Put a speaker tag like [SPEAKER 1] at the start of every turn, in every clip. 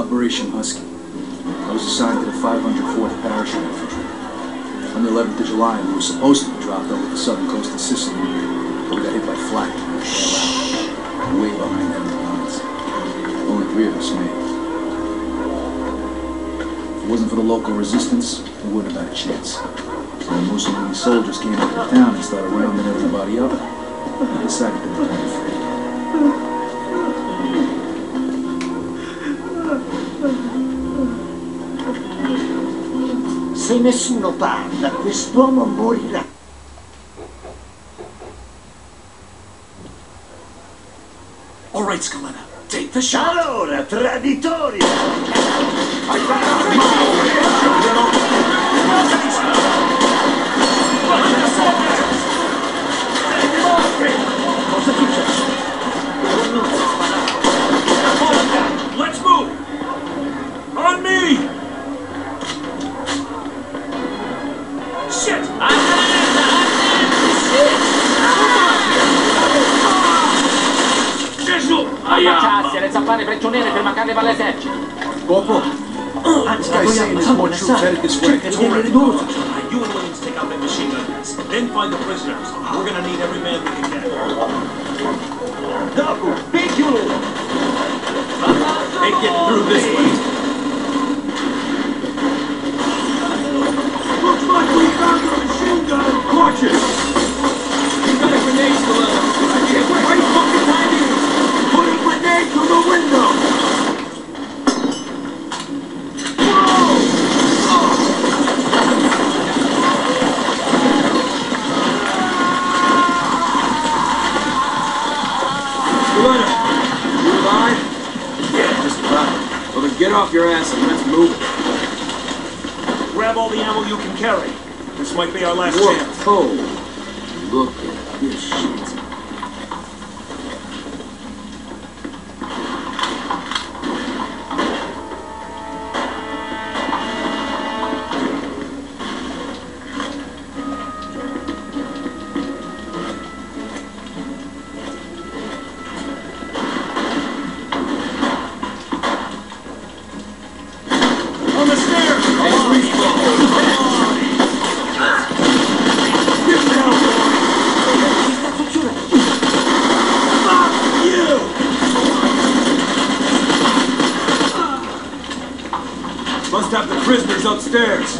[SPEAKER 1] Operation Husky. I was assigned to the 504th Parachute Infantry. On the 11th of July, we were supposed to be dropped over the southern coast of Sicily. But we got hit by flak. Way behind enemy lines. Only three of us made it. If it wasn't for the local resistance, we wouldn't have had a chance. So the Mussolini soldiers came into the town and started rounding everybody up, I decided to free.
[SPEAKER 2] Se nessuno parla, quest'uomo morirà.
[SPEAKER 3] All right, Scaletta, take the shot.
[SPEAKER 2] Allora, traditori!
[SPEAKER 4] Affacciarsi alle zampane prigioniere per
[SPEAKER 2] Anzi,
[SPEAKER 1] guy's saying there's more troops headed this way.
[SPEAKER 2] Cerca di tenere duro.
[SPEAKER 3] You and Williams take out the machine gun nest. Then find the prisoners. We're gonna need every man we can get.
[SPEAKER 2] Dopo, picchiolo!
[SPEAKER 3] Ain't getting through this way. Get off your ass and let's move it. Grab all the ammo you can carry. This might be our last chance.
[SPEAKER 2] Whoa! Look at this shit.
[SPEAKER 3] Must have the prisoners upstairs.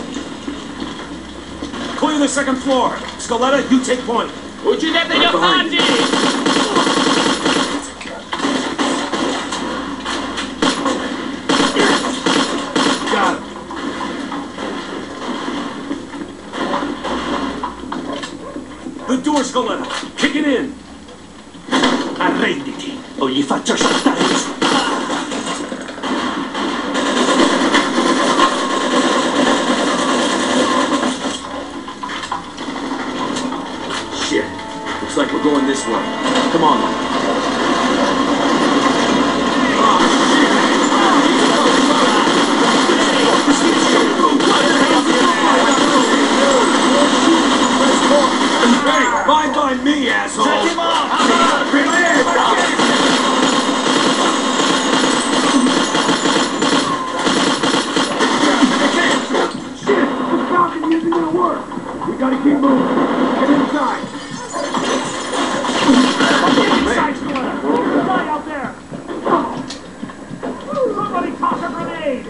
[SPEAKER 3] Clear the second floor. Scaletta, you take point.
[SPEAKER 4] Uccidete gli
[SPEAKER 3] behind you. him. The door, Scaletta. Kick it in.
[SPEAKER 2] Arrenditi o gli faccio saltare
[SPEAKER 3] Looks like we're going this way. Come on. Hey, mind by me, asshole!
[SPEAKER 2] Isn't gonna work! We gotta keep moving! Get! Inside,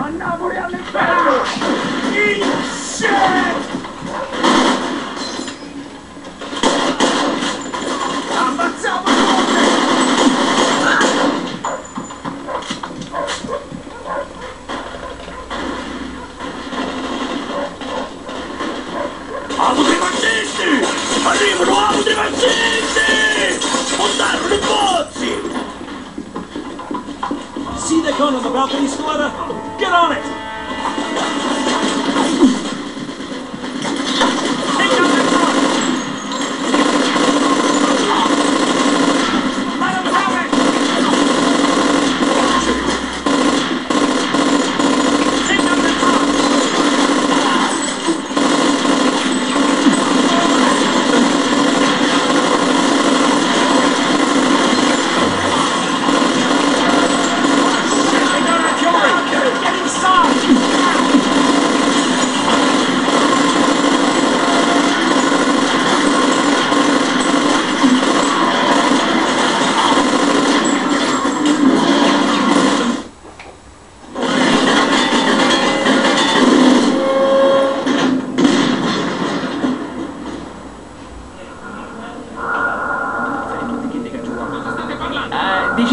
[SPEAKER 5] grenade!
[SPEAKER 2] Andiamoli all'inferno!
[SPEAKER 5] Shit!
[SPEAKER 2] Ammazziamo il ponte!
[SPEAKER 3] Amo dei fascisti! Arrivano amo dei fascisti! Sfondarono i pozzi! See the gun on the balcony, Scaletta? Get on it!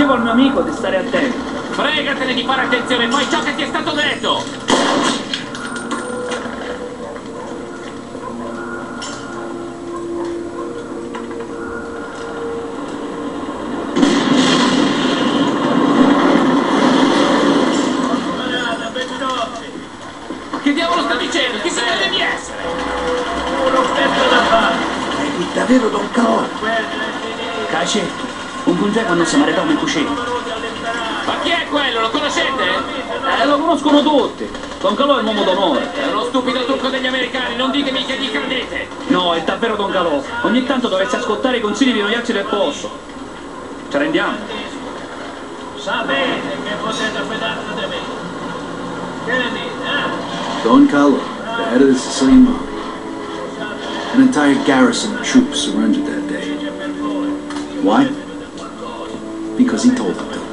[SPEAKER 6] Dicevo al mio amico di stare attento.
[SPEAKER 4] Fregatene di fare attenzione, fai ciò che ti è stato detto! Che diavolo sta dicendo? Chi si crede di essere?
[SPEAKER 1] È il davvero Don Calò.
[SPEAKER 6] Cacetto, un congeco quando si maritava in cucina.
[SPEAKER 4] Ma chi è quello? Lo conoscete?
[SPEAKER 6] Eh, lo conoscono tutti. Don Calò è un uomo d'onore.
[SPEAKER 4] È uno stupido trucco degli americani, non ditemi che gli credete!
[SPEAKER 6] No, è davvero Don Calò. Ogni tanto dovresti ascoltare i consigli di noiazzi del posto. Ci rendiamo?
[SPEAKER 2] Sapete che potete fidarvi di me. Che ne dite, eh?
[SPEAKER 1] Don Carlo, the head of the Sicilian mob. An entire garrison of troops surrendered that day. Why? Because he told them to.